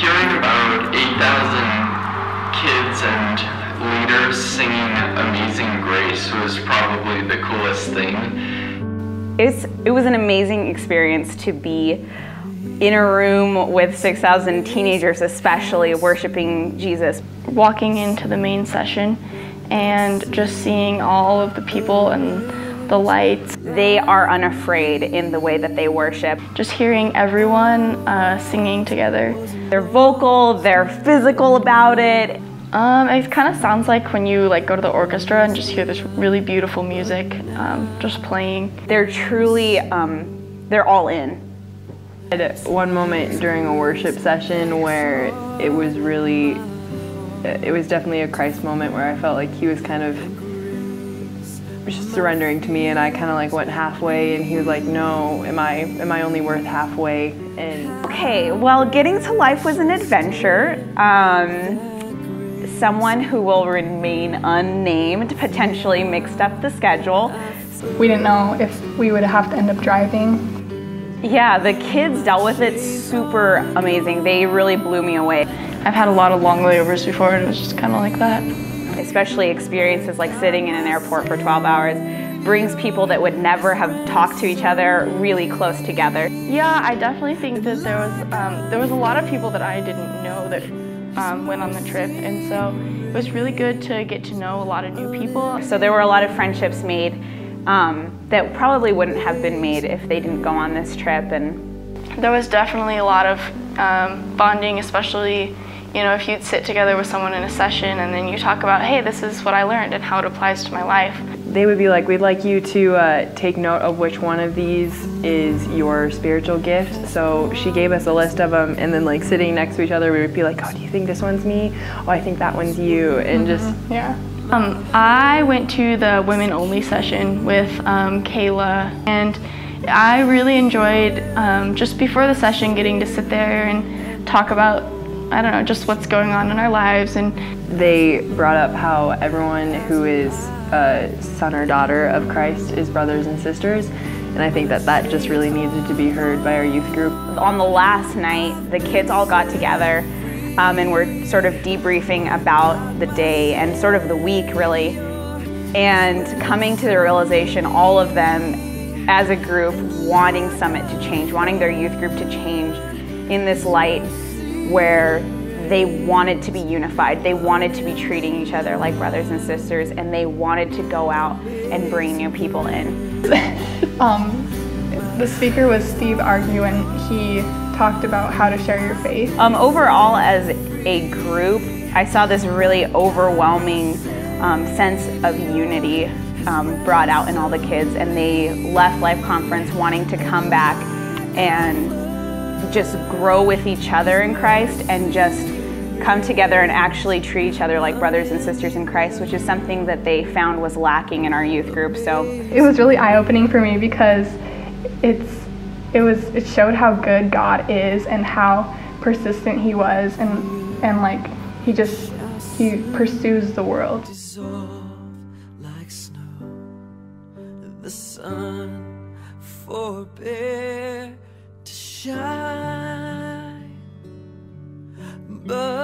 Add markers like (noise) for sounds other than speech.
Hearing about 8,000 kids and leaders singing Amazing Grace was probably the coolest thing. It's, it was an amazing experience to be in a room with 6,000 teenagers, especially worshiping Jesus. Walking into the main session and just seeing all of the people and the lights. They are unafraid in the way that they worship. Just hearing everyone uh, singing together. They're vocal, they're physical about it. Um, it kind of sounds like when you like go to the orchestra and just hear this really beautiful music um, just playing. They're truly, um, they're all in. I had one moment during a worship session where it was really, it was definitely a Christ moment where I felt like he was kind of just surrendering to me and I kind of like went halfway and he was like, no, am I, am I only worth halfway? And Okay, well, getting to life was an adventure. Um, someone who will remain unnamed potentially mixed up the schedule. We didn't know if we would have to end up driving. Yeah, the kids dealt with it super amazing. They really blew me away. I've had a lot of long layovers before and it was just kind of like that. Especially experiences like sitting in an airport for 12 hours brings people that would never have talked to each other really close together. Yeah, I definitely think that there was um, there was a lot of people that I didn't know that um, went on the trip, and so it was really good to get to know a lot of new people. So there were a lot of friendships made um, that probably wouldn't have been made if they didn't go on this trip. And there was definitely a lot of um, bonding, especially you know if you'd sit together with someone in a session and then you talk about, hey, this is what I learned and how it applies to my life. They would be like, we'd like you to uh, take note of which one of these is your spiritual gift. So she gave us a list of them, and then like sitting next to each other, we would be like, oh, do you think this one's me? Oh, I think that one's you, and just Yeah. Um, I went to the women only session with um, Kayla, and I really enjoyed um, just before the session getting to sit there and talk about, I don't know, just what's going on in our lives. And they brought up how everyone who is a son or daughter of Christ is brothers and sisters. And I think that that just really needed to be heard by our youth group. on the last night, the kids all got together um, and were sort of debriefing about the day and sort of the week, really. And coming to the realization, all of them as a group wanting Summit to change, wanting their youth group to change in this light where they wanted to be unified. They wanted to be treating each other like brothers and sisters, and they wanted to go out and bring new people in. (laughs) Um, the speaker was Steve Argue, and he talked about how to share your faith. Um, overall, as a group, I saw this really overwhelming um, sense of unity um, brought out in all the kids, and they left Life Conference wanting to come back and just grow with each other in Christ and just come together and actually treat each other like brothers and sisters in Christ, which is something that they found was lacking in our youth group. So It was really eye-opening for me because it's it was it showed how good God is and how persistent He was, and and like He just He pursues the world. like snow. The sun forbear to shine, but